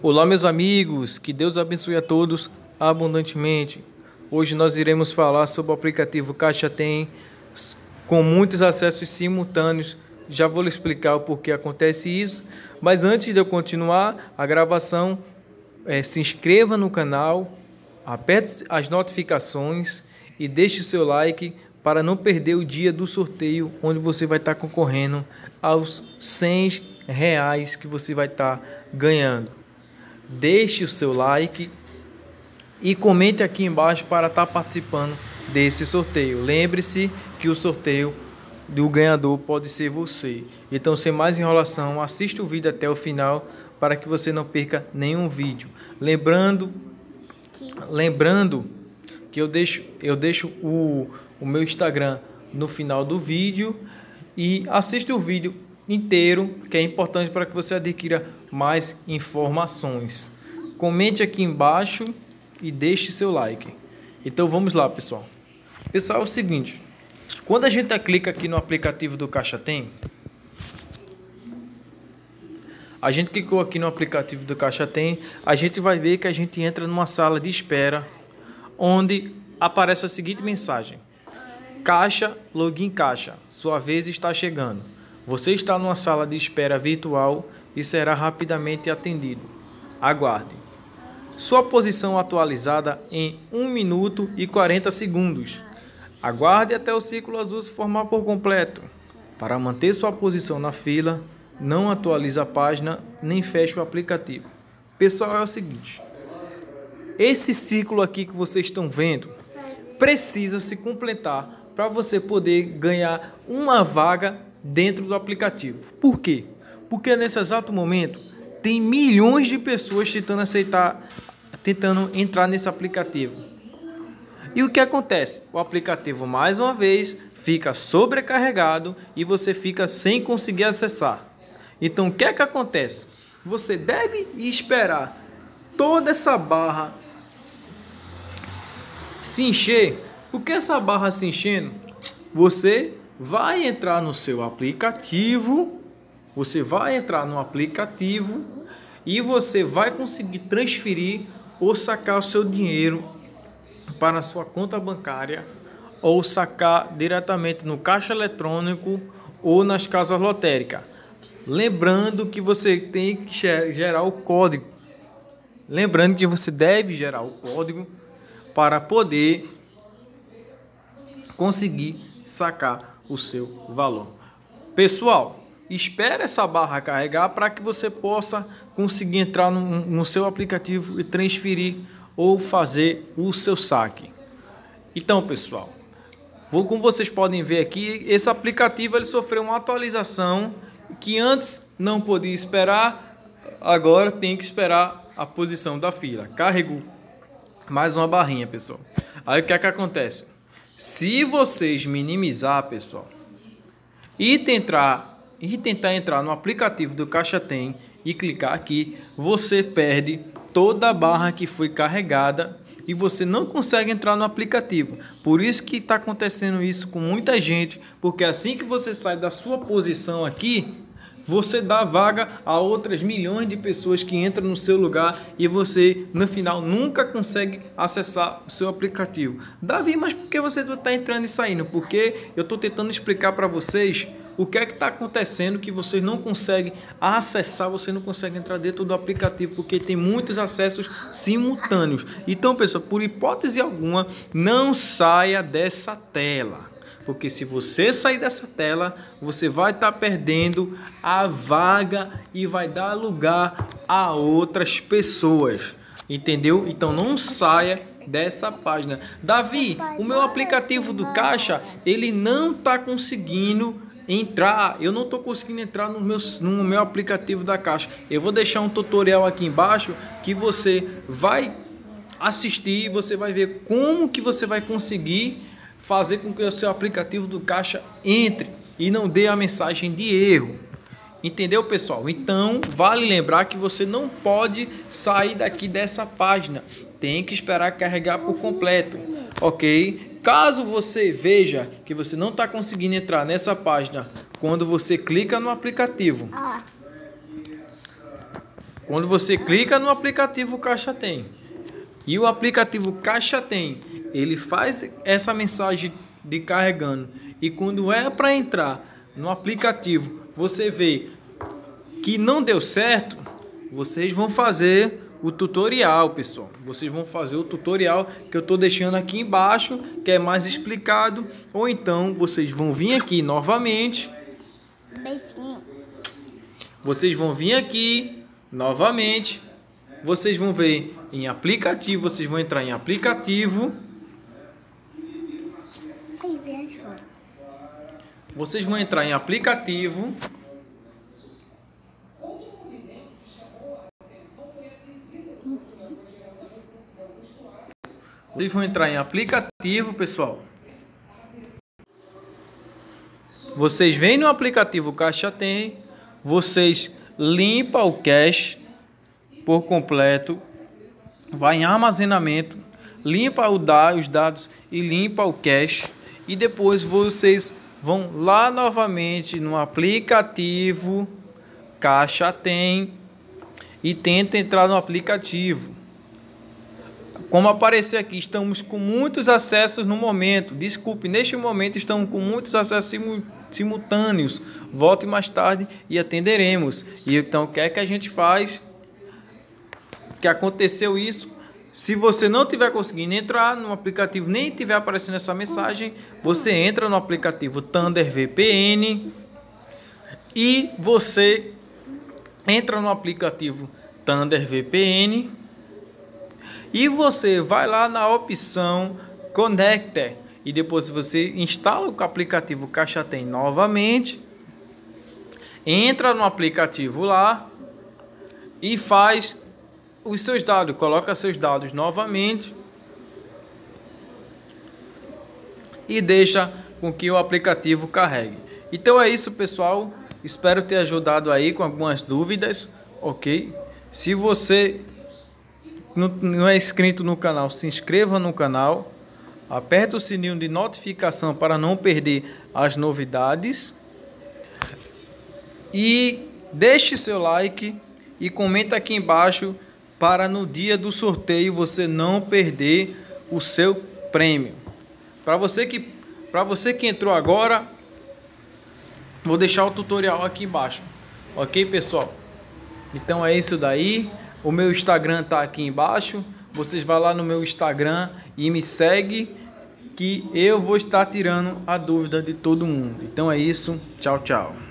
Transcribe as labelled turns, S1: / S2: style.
S1: Olá, meus amigos, que Deus abençoe a todos abundantemente. Hoje nós iremos falar sobre o aplicativo Caixa Tem com muitos acessos simultâneos. Já vou lhe explicar o porquê acontece isso, mas antes de eu continuar a gravação, é, se inscreva no canal, aperte as notificações e deixe seu like para não perder o dia do sorteio, onde você vai estar concorrendo aos 100 reais que você vai estar ganhando. Deixe o seu like e comente aqui embaixo para estar participando desse sorteio. Lembre-se que o sorteio do ganhador pode ser você. Então, sem mais enrolação, assista o vídeo até o final para que você não perca nenhum vídeo. Lembrando, lembrando que eu deixo, eu deixo o, o meu Instagram no final do vídeo e assista o vídeo inteiro, que é importante para que você adquira mais informações. Comente aqui embaixo e deixe seu like. Então vamos lá, pessoal. Pessoal, é o seguinte, quando a gente clica aqui no aplicativo do Caixa Tem, a gente clicou aqui no aplicativo do Caixa Tem, a gente vai ver que a gente entra numa sala de espera onde aparece a seguinte mensagem: Caixa, login caixa, sua vez está chegando. Você está numa sala de espera virtual e será rapidamente atendido. Aguarde. Sua posição atualizada em 1 minuto e 40 segundos. Aguarde até o círculo azul se formar por completo. Para manter sua posição na fila, não atualize a página nem feche o aplicativo. Pessoal, é o seguinte: esse ciclo aqui que vocês estão vendo precisa se completar para você poder ganhar uma vaga dentro do aplicativo. Por quê? Porque nesse exato momento tem milhões de pessoas tentando aceitar, tentando entrar nesse aplicativo. E o que acontece? O aplicativo mais uma vez fica sobrecarregado e você fica sem conseguir acessar. Então o que é que acontece? Você deve esperar toda essa barra se encher. Porque essa barra se enchendo, você vai entrar no seu aplicativo, você vai entrar no aplicativo e você vai conseguir transferir ou sacar o seu dinheiro para a sua conta bancária ou sacar diretamente no caixa eletrônico ou nas casas lotéricas. Lembrando que você tem que gerar o código. Lembrando que você deve gerar o código para poder conseguir sacar o seu valor. Pessoal, espere essa barra carregar para que você possa conseguir entrar no, no seu aplicativo e transferir ou fazer o seu saque. Então, pessoal, como vocês podem ver aqui, esse aplicativo ele sofreu uma atualização que antes não podia esperar, agora tem que esperar a posição da fila. Carregou mais uma barrinha, pessoal. Aí o que é que acontece? Se vocês minimizar, pessoal, e tentar, e tentar entrar no aplicativo do Caixa Tem e clicar aqui, você perde toda a barra que foi carregada e você não consegue entrar no aplicativo. Por isso que está acontecendo isso com muita gente, porque assim que você sai da sua posição aqui, você dá vaga a outras milhões de pessoas que entram no seu lugar e você, no final, nunca consegue acessar o seu aplicativo. Davi, mas por que você está entrando e saindo? Porque eu estou tentando explicar para vocês o que é que está acontecendo que vocês não conseguem acessar, você não consegue entrar dentro do aplicativo, porque tem muitos acessos simultâneos. Então, pessoal, por hipótese alguma, não saia dessa tela. Porque se você sair dessa tela, você vai estar tá perdendo a vaga e vai dar lugar a outras pessoas. Entendeu? Então não saia dessa página. Davi, o meu aplicativo do Caixa, ele não está conseguindo entrar. Eu não estou conseguindo entrar no meu, no meu aplicativo da Caixa. Eu vou deixar um tutorial aqui embaixo que você vai assistir e você vai ver como que você vai conseguir fazer com que o seu aplicativo do caixa entre e não dê a mensagem de erro. Entendeu, pessoal? Então, vale lembrar que você não pode sair daqui dessa página. Tem que esperar carregar por completo, ok? Caso você veja que você não está conseguindo entrar nessa página quando você clica no aplicativo, Quando você clica no aplicativo Caixa Tem e o aplicativo Caixa Tem, ele faz essa mensagem de carregando e quando é para entrar no aplicativo, você vê que não deu certo, vocês vão fazer o tutorial, pessoal. Vocês vão fazer o tutorial que eu estou deixando aqui embaixo, que é mais explicado, ou então vocês vão vir aqui novamente. Beijinho. Vocês vão vir aqui novamente. Vocês vão ver em aplicativo, vocês vão entrar em aplicativo. Vocês vão entrar em aplicativo. Vocês vão entrar em aplicativo, pessoal. Vocês vêm no aplicativo Caixa Tem, vocês limpam o cache por completo, vai em armazenamento, limpa os dados e limpa o cache e depois vocês vão lá novamente no aplicativo Caixa Tem e tenta entrar no aplicativo. Como aparecer aqui, estamos com muitos acessos no momento. Desculpe, neste momento estamos com muitos acessos simultâneos. Volte mais tarde e atenderemos. E então, o que é que a gente faz? Que aconteceu isso. Se você não tiver conseguindo entrar no aplicativo, nem tiver aparecendo essa mensagem, você entra no aplicativo Thunder VPN e você entra no aplicativo Thunder VPN e você vai lá na opção Connector. E depois você instala o aplicativo Caixa Tem novamente, entra no aplicativo lá e faz os seus dados, coloca seus dados novamente e deixa com que o aplicativo carregue. Então é isso, pessoal. Espero ter ajudado aí com algumas dúvidas, ok? Se você não é inscrito no canal, se inscreva no canal. Aperta o sininho de notificação para não perder as novidades. E deixe seu like e comenta aqui embaixo para no dia do sorteio você não perder o seu prêmio. Para você que para você que entrou agora, vou deixar o tutorial aqui embaixo. OK, pessoal? Então é isso daí. O meu Instagram tá aqui embaixo. Vocês vão lá no meu Instagram e me segue que eu vou estar tirando a dúvida de todo mundo. Então é isso. Tchau, tchau.